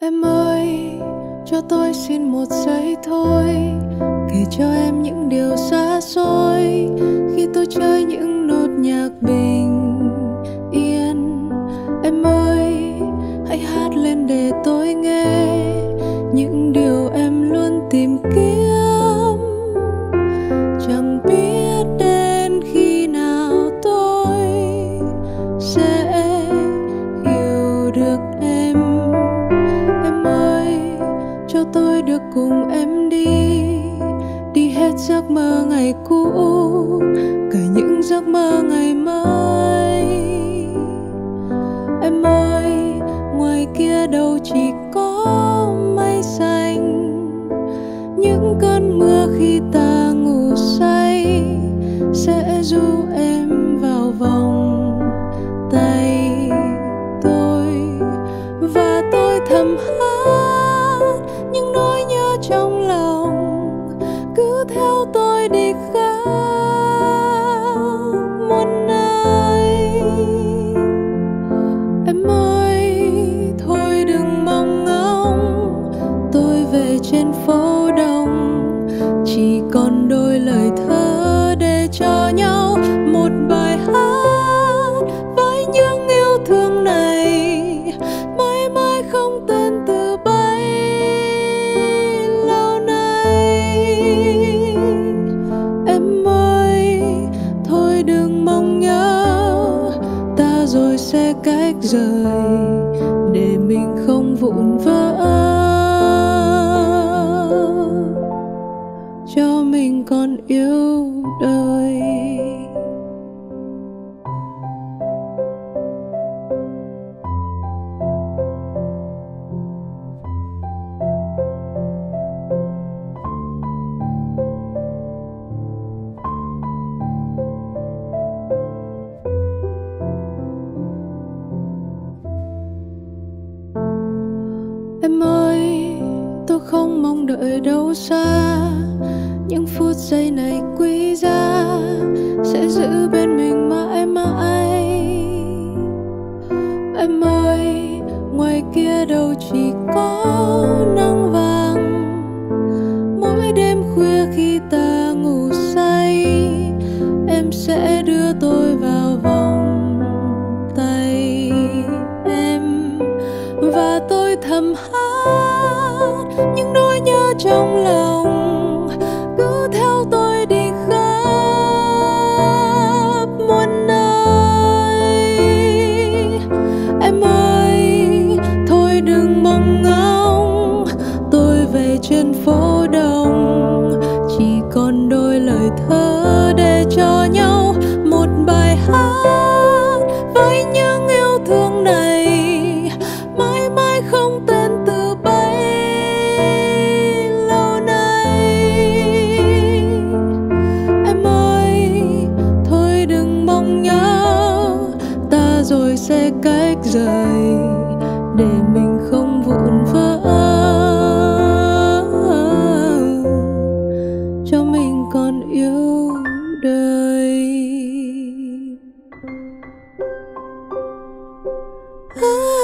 Em ơi, cho tôi xin một giây thôi. Kể cho em những điều xa xôi. Tôi được cùng em đi. Đi hết giấc mơ ngày cũ Cả những giấc mơ ngày mới. Em ơi, ngoài kia đâu chỉ có mây xanh. Những cơn mưa khi ta ngủ say Sẽ du em theo tôi đi khắp cách rời Để mình không vụn vỡ Cho mình còn yêu đời. Em ơi, tôi không mong đợi đâu xa. Những phút giây này quý giá Sẽ giữ bên mình mãi mãi. Em ơi, ngoài kia đâu chỉ có nắng vàng. Mỗi đêm khuya khi và tôi thầm hát. Những nỗi nhớ trong lòng cứ theo tôi đi khắp muôn nơi. Em ơi, thôi đừng mong ngóng, tôi về trên phố. rồi sẽ cách rời để mình không vụn vỡ cho mình còn yêu đời ah.